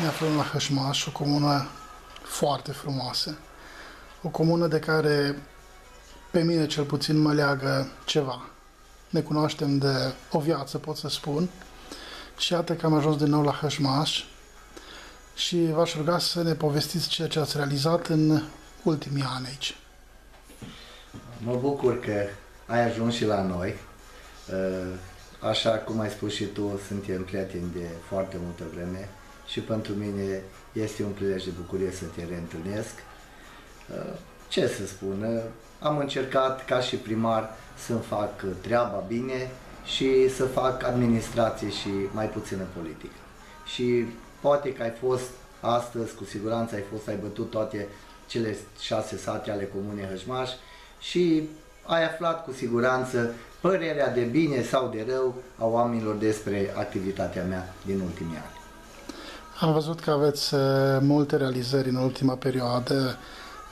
Ne aflăm la Hășmaș, o comună foarte frumoasă. O comună de care pe mine cel puțin mă leagă ceva. Ne cunoaștem de o viață, pot să spun. Și iată că am ajuns din nou la Hășmaș și v-aș ruga să ne povestiți ceea ce ați realizat în ultimii ani aici. Mă bucur că ai ajuns și la noi. Uh, așa cum ai spus și tu, suntem prieteni de foarte multă vreme și pentru mine este un prilej de bucurie să te reîntâlnesc. Uh, ce să spun, uh, am încercat ca și primar să-mi fac treaba bine și să fac administrație și mai puțină politică. Și poate că ai fost astăzi, cu siguranță ai fost, ai bătut toate cele șase sate ale Comunei Hășmaș și ai aflat cu siguranță părerea de bine sau de rău a oamenilor despre activitatea mea din ultimii ani. Am văzut că aveți uh, multe realizări în ultima perioadă.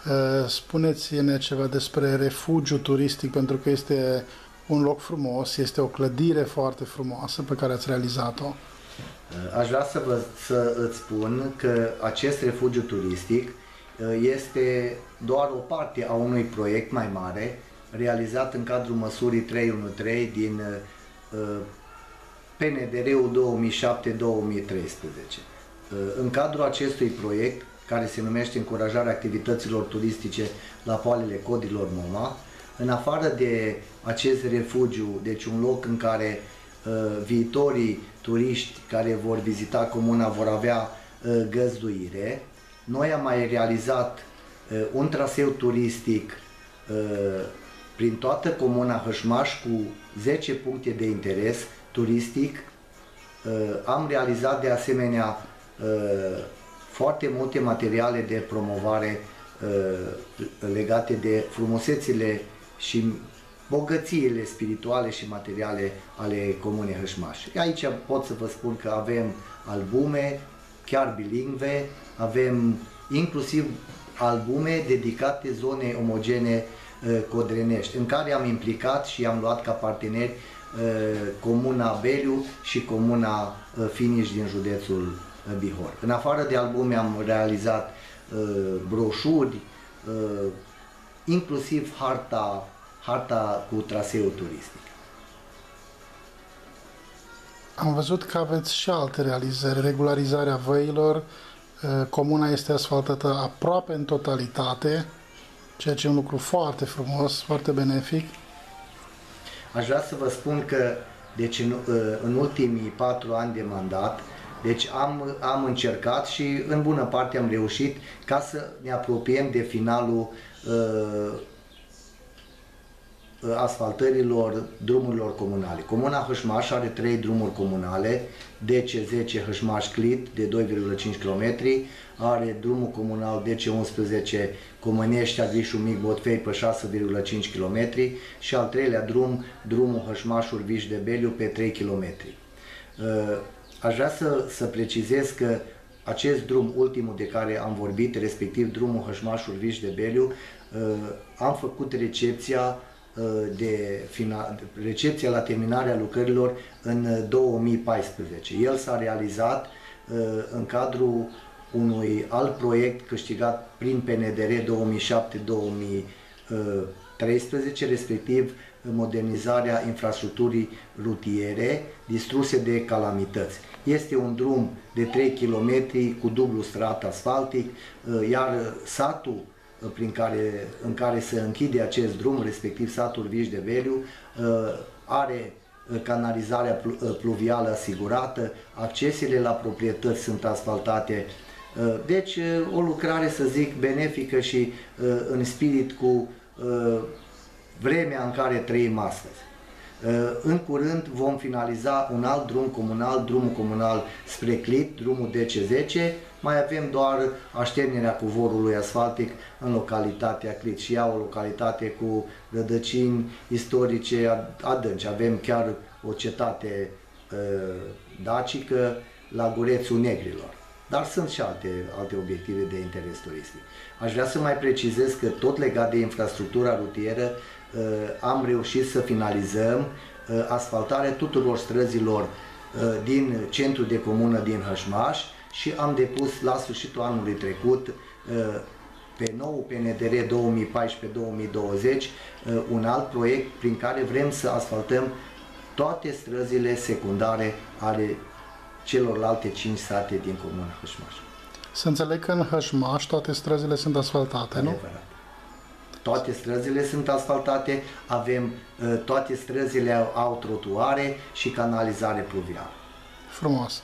Uh, spuneți-ne ceva despre refugiu turistic, pentru că este un loc frumos, este o clădire foarte frumoasă pe care ați realizat-o. Uh, aș vrea să, vă, să îți spun că acest refugiu turistic este doar o parte a unui proiect mai mare realizat în cadrul măsurii 313 din PNDR-ul 2007-2013. Uh, în cadrul acestui proiect, care se numește Încurajarea activităților turistice la poalele codilor MOMA, în afară de acest refugiu, deci un loc în care uh, viitorii turiști care vor vizita comuna vor avea uh, găzduire, noi am mai realizat uh, un traseu turistic uh, prin toată comuna Hășmaș cu 10 puncte de interes turistic. Uh, am realizat de asemenea Uh, foarte multe materiale de promovare uh, legate de frumusețile și bogățiile spirituale și materiale ale Comunei Hășmaș. Aici pot să vă spun că avem albume, chiar bilingve, avem inclusiv albume dedicate zonei omogene uh, codrenești, în care am implicat și am luat ca parteneri Comuna Beliu și Comuna Finiș din județul Bihor. În afară de albume am realizat uh, broșuri, uh, inclusiv harta, harta cu traseu turistic. Am văzut că aveți și alte realizări, regularizarea văilor, uh, comuna este asfaltată aproape în totalitate, ceea ce e un lucru foarte frumos, foarte benefic. Aș vrea să vă spun că deci în, uh, în ultimii patru ani de mandat deci am, am încercat și în bună parte am reușit ca să ne apropiem de finalul uh, asfaltărilor drumurilor comunale. Comuna Hășmaș are trei drumuri comunale, DC10 Hășmaș-Clit de 2,5 km, are drumul comunal DC11 Comănești, Advișul Mic, Botfei pe 6,5 km și al treilea drum, drumul Hășmaș-Urviș de Beliu pe 3 km. Aș vrea să, să precizez că acest drum, ultimul de care am vorbit, respectiv drumul Hășmașul Viș de Beliu, uh, am făcut recepția uh, de final, recepția la terminarea lucrărilor în 2014. El s-a realizat uh, în cadrul unui alt proiect câștigat prin PNDR 2007-2013, respectiv modernizarea infrastructurii rutiere distruse de calamități. Este un drum de 3 km cu dublu strat asfaltic, uh, iar satul uh, prin care, în care se închide acest drum, respectiv satul Viș de Veliu, uh, are canalizarea pluvială asigurată, accesele la proprietăți sunt asfaltate, deci o lucrare, să zic, benefică și în spirit cu vremea în care trăim astăzi. Uh, în curând vom finaliza un alt drum comunal, drumul comunal spre Clit, drumul DC10, mai avem doar așternerea cuvorului asfaltic în localitatea Clit și ea o localitate cu rădăcini istorice adânci. Avem chiar o cetate uh, dacică la Gurețul Negrilor. Dar sunt și alte, alte obiective de interes turistic. Aș vrea să mai precizez că tot legat de infrastructura rutieră, Uh, am reușit să finalizăm uh, asfaltarea tuturor străzilor uh, din centru de comună din Hășmaș și am depus la sfârșitul anului trecut pe nou PNDR 2014-2020 un alt proiect prin care vrem să asfaltăm toate străzile secundare ale celorlalte 5 sate din comuna Hășmaș. Să înțeleg că în Hășmaș toate străzile sunt asfaltate, nu? Adevărat. Toate străzile sunt asfaltate, avem uh, toate străzile au, au trotuare și canalizare pluvială. Frumos.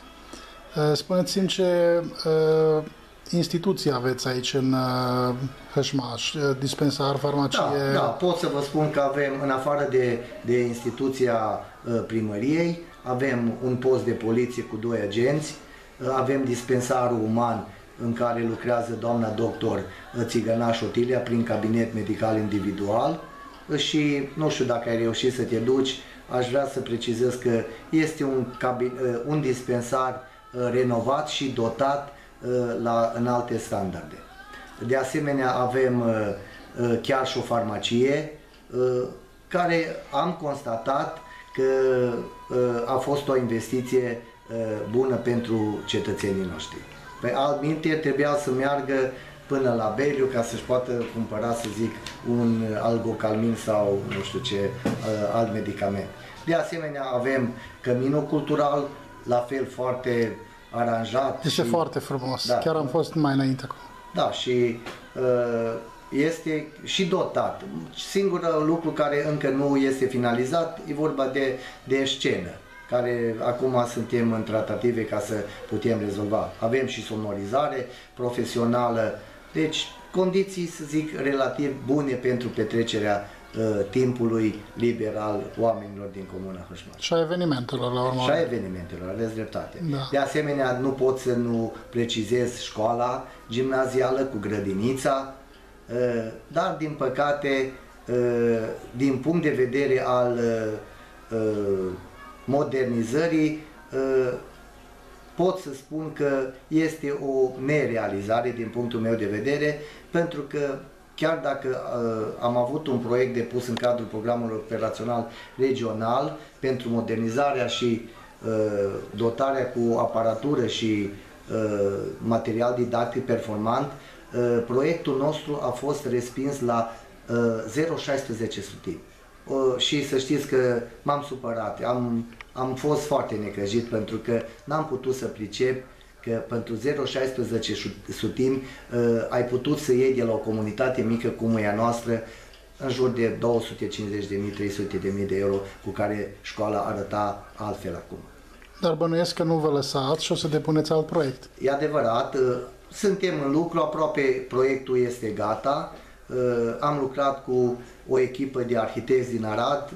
Uh, spuneți-mi ce uh, instituții aveți aici în uh, Hășmaș? Uh, dispensar, farmacie? Da, da, pot să vă spun că avem, în afară de, de instituția uh, primăriei, avem un post de poliție cu doi agenți, avem dispensarul uman în care lucrează doamna doctor Țigănaș Otilia prin cabinet medical individual și nu știu dacă ai reușit să te duci, aș vrea să precizez că este un, cabin, un dispensar renovat și dotat la înalte standarde. De asemenea avem chiar și o farmacie care am constatat că a fost o investiție bună pentru cetățenii noștri. Pe alt minte trebuia să meargă până la Beriu ca să-și poată cumpăra, să zic, un algocalmin sau nu știu ce alt medicament. De asemenea avem căminul cultural, la fel foarte aranjat. Este și, foarte frumos. Da, Chiar am fost mai înainte acolo. Da, și uh, este și dotat. Singurul lucru care încă nu este finalizat e vorba de, de scenă care acum suntem în tratative ca să putem rezolva. Avem și sonorizare profesională, deci condiții, să zic, relativ bune pentru petrecerea uh, timpului liber al oamenilor din Comuna Hășmaș. Și a evenimentelor, la urmă. Și a evenimentelor, aveți dreptate. Da. De asemenea, nu pot să nu precizez școala gimnazială cu grădinița, uh, dar, din păcate, uh, din punct de vedere al uh, modernizării, pot să spun că este o nerealizare din punctul meu de vedere, pentru că chiar dacă uh, am avut un proiect depus în cadrul programului operațional regional pentru modernizarea și uh, dotarea cu aparatură și uh, material didactic performant, uh, proiectul nostru a fost respins la uh, 0,16 sutimi. Uh, și să știți că m-am supărat, am, am fost foarte necăjit pentru că n-am putut să pricep că pentru 0,16 sutim uh, ai putut să iei de la o comunitate mică cum e a noastră în jur de 250.000-300.000 de euro cu care școala arăta altfel acum. Dar bănuiesc că nu vă lăsați și o să depuneți alt proiect. E adevărat, uh, suntem în lucru, aproape proiectul este gata. Uh, am lucrat cu o echipă de arhitecți din Arad,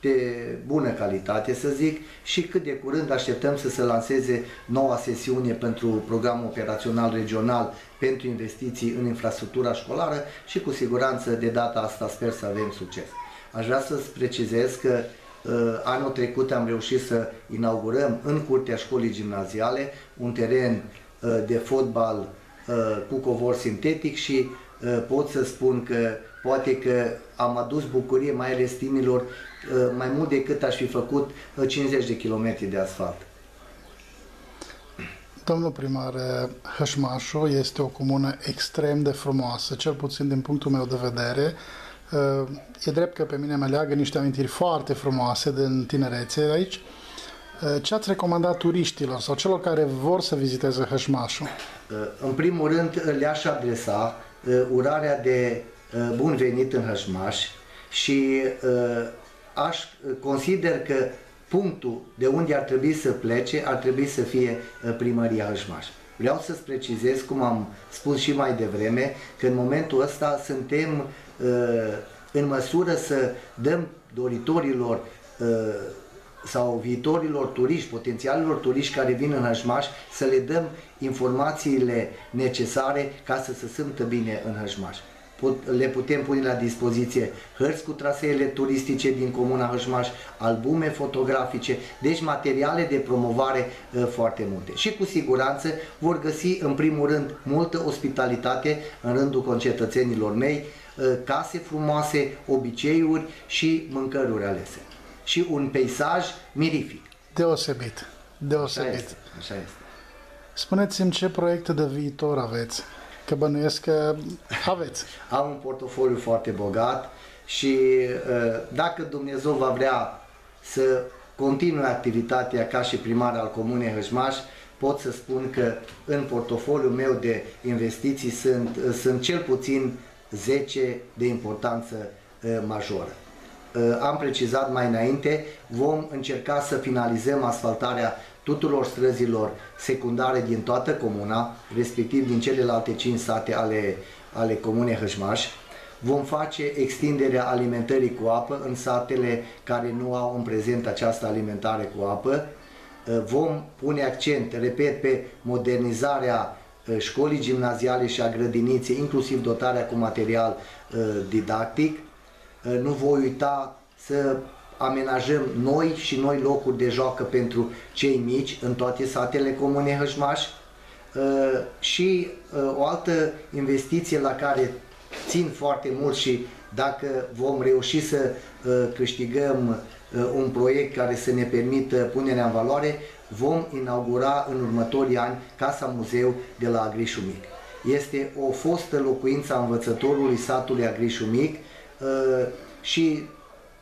de bună calitate, să zic, și cât de curând așteptăm să se lanseze noua sesiune pentru programul operațional regional pentru investiții în infrastructura școlară și cu siguranță de data asta sper să avem succes. Aș vrea să-ți precizez că uh, anul trecut am reușit să inaugurăm în curtea școlii gimnaziale un teren uh, de fotbal uh, cu covor sintetic și uh, pot să spun că poate că am adus bucurie mai ales tinerilor uh, mai mult decât aș fi făcut 50 uh, de kilometri de asfalt. Domnul primar, Hășmașu este o comună extrem de frumoasă, cel puțin din punctul meu de vedere. Uh, e drept că pe mine mă leagă niște amintiri foarte frumoase din tinerețe aici. Ce ați recomandat turiștilor sau celor care vor să viziteze Hășmașul? În primul rând le-aș adresa urarea de Uh, bun venit în Hășmaș și uh, aș consider că punctul de unde ar trebui să plece ar trebui să fie uh, primăria Hășmaș. Vreau să-ți precizez, cum am spus și mai devreme, că în momentul ăsta suntem în măsură să dăm doritorilor sau viitorilor turiști, potențialilor turiști care vin în Hășmaș, să le dăm informațiile necesare ca să se simtă bine în Hășmaș le putem pune la dispoziție hărți cu traseele turistice din Comuna Hășmaș, albume fotografice, deci materiale de promovare uh, foarte multe. Și cu siguranță vor găsi în primul rând multă ospitalitate în rândul concetățenilor mei, uh, case frumoase, obiceiuri și mâncăruri alese. Și un peisaj mirific. Deosebit. Deosebit. Așa este. Așa este. Spuneți-mi ce proiecte de viitor aveți, că bănuiesc că aveți. Am un portofoliu foarte bogat și uh, dacă Dumnezeu va vrea să continui activitatea ca și primar al Comunei Hășmaș, pot să spun că în portofoliul meu de investiții sunt, sunt cel puțin 10 de importanță uh, majoră. Uh, am precizat mai înainte, vom încerca să finalizăm asfaltarea tuturor străzilor secundare din toată comuna, respectiv din celelalte 5 sate ale, ale comunei Hășmaș. Vom face extinderea alimentării cu apă în satele care nu au în prezent această alimentare cu apă. Uh, vom pune accent, repet, pe modernizarea uh, școlii gimnaziale și a grădiniței, inclusiv dotarea cu material didactic. Nu voi uita să amenajăm noi și noi locuri de joacă pentru cei mici în toate satele comune Hășmaș uh, și uh, o altă investiție la care țin foarte mult și dacă vom reuși să uh, câștigăm un proiect care să ne permită punerea în valoare, vom inaugura în următorii ani Casa Muzeu de la Agrișu Mic. Este o fostă locuință a învățătorului satului Agrișu Mic și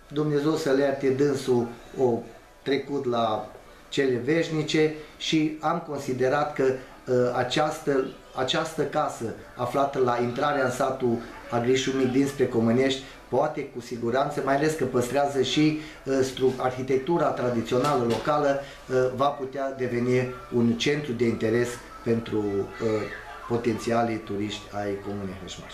Dumnezeu să le ierte dânsul o trecut la cele veșnice și am considerat că uh, această, această casă aflată la intrarea în satul Agrișul Mic dinspre Comănești poate cu siguranță, mai ales că păstrează și uh, arhitectura tradițională locală, uh, va putea deveni un centru de interes pentru uh, potențialii turiști ai Comunei Hășmaș.